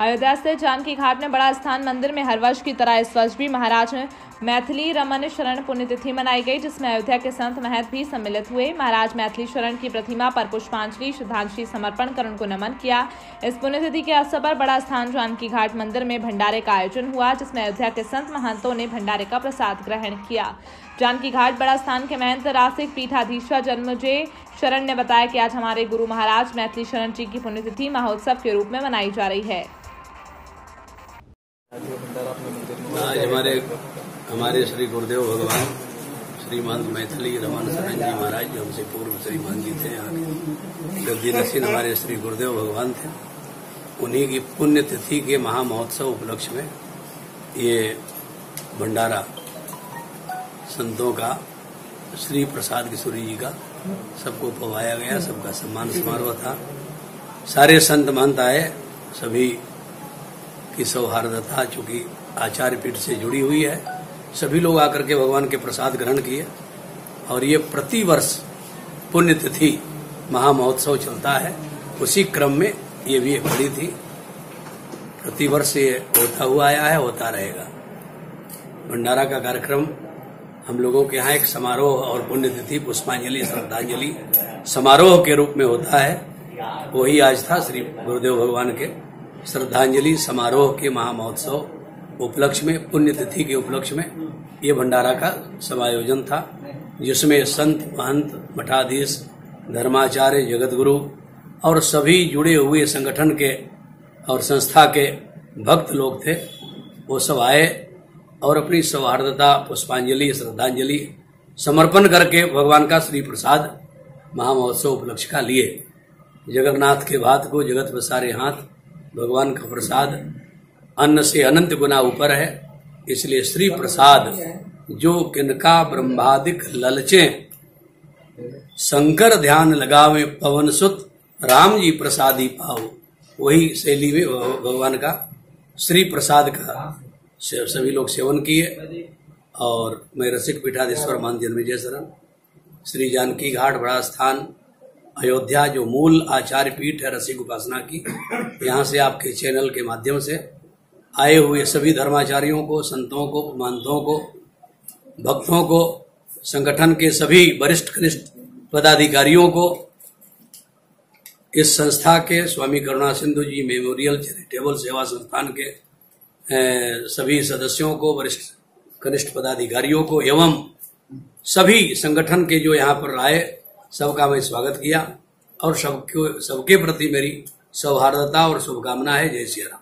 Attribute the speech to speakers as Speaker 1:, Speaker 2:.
Speaker 1: अयोध्या से जानकी घाट में बड़ा स्थान मंदिर में हर वर्ष की तरह इस वर्ष भी महाराज मैथिली रमन शरण पुण्यतिथि मनाई गई, जिसमें अयोध्या के संत महत भी सम्मिलित हुए। महाराज मैथिली शरण की प्रतिमा पर पुष्पांजलि, श्रद्धांजलि समर्पण कर उनको नमन किया। इस पुण्यतिथि के अवसर पर बड़ा स्थान जानकी घाट मंदिर में भंडारे का आयोजन हुआ, जिसमें अयोध्या के संत महंतों ने भंडारे का प्रसाद ग्रहण किया। जानकी घाट बड़ा स्थान के महंत रासिक पीठाधीश्वर जन्मजय शरण ने बताया कि आज हमारे गुरु महाराज मैथिली शरण जी की पुण्यतिथि महोत्सव के रूप में मनाई जा रही है।
Speaker 2: आज हमारे हमारे श्री गुरुदेव भगवान श्रीमान मैथिली रमन शरण जी महाराज जो हमसे पूर्व श्रीमान जी थे यहाँ गद्दी नसीन हमारे श्री गुरुदेव भगवान थे। उन्हीं की पुण्य तिथि के महामहोत्सव उपलक्ष्य में ये भंडारा संतों का, श्री प्रसाद किशोरी जी का सबको पवाया गया, सबका सम्मान समारोह था। सारे संत महंत आए, सभी की सौहार्दता चूँकि आचार्य पीठ से जुड़ी हुई है, सभी लोग आकर के भगवान के प्रसाद ग्रहण किए और ये प्रतिवर्ष पुण्यतिथि महामहोत्सव चलता है, उसी क्रम में ये भी एक बड़ी थी। प्रतिवर्ष ये होता हुआ आया है, होता रहेगा। भंडारा का कार्यक्रम, हम लोगों के यहाँ एक समारोह और पुण्यतिथि, पुष्पांजलि, श्रद्धांजलि समारोह के रूप में होता है। वही आज था श्री गुरुदेव भगवान के। श्रद्धांजलि समारोह के महामहोत्सव उपलक्ष्य में, पुण्यतिथि के उपलक्ष्य में ये भंडारा का समायोजन था, जिसमें संत, महंत, मठाधीश, धर्माचार्य जगत गुरु और सभी जुड़े हुए संगठन के और संस्था के भक्त लोग थे। वो सब आए और अपनी सौहार्दता, पुष्पांजलि, श्रद्धांजलि समर्पण करके भगवान का श्री प्रसाद महामहोत्सव उपलक्ष्य का लिए। जगन्नाथ के भात को जगत बसारे हाथ भगवान का प्रसाद अन्न से अनंत गुना ऊपर है, इसलिए श्री प्रसाद जो किनका ब्रह्मादिक ललचे, शंकर ध्यान लगावे, पवन सुत, राम जी प्रसादी पाओ, वही शैली में भगवान का, श्री प्रसाद का सभी लोग सेवन किए, और मैं रसिक पीठाधीश्वर मान जन्मजय शरण, श्री जानकी घाट बड़ा स्थान अयोध्या जो मूल आचार्य पीठ है रसिक उपासना की, यहाँ से आपके चैनल के माध्यम से आए हुए सभी धर्माचार्यों को, संतों को महंतों को, भक्तों को, संगठन के सभी वरिष्ठ कनिष्ठ पदाधिकारियों को, इस संस्था के स्वामी करुणा सिंधु जी मेमोरियल चैरिटेबल सेवा संस्थान के सभी सदस्यों को, वरिष्ठ कनिष्ठ पदाधिकारियों को, एवं सभी संगठन के जो यहाँ पर आए सबका मैं स्वागत किया और सबको सबके प्रति मेरी सौहार्दता और शुभकामना है। जय श्री राम।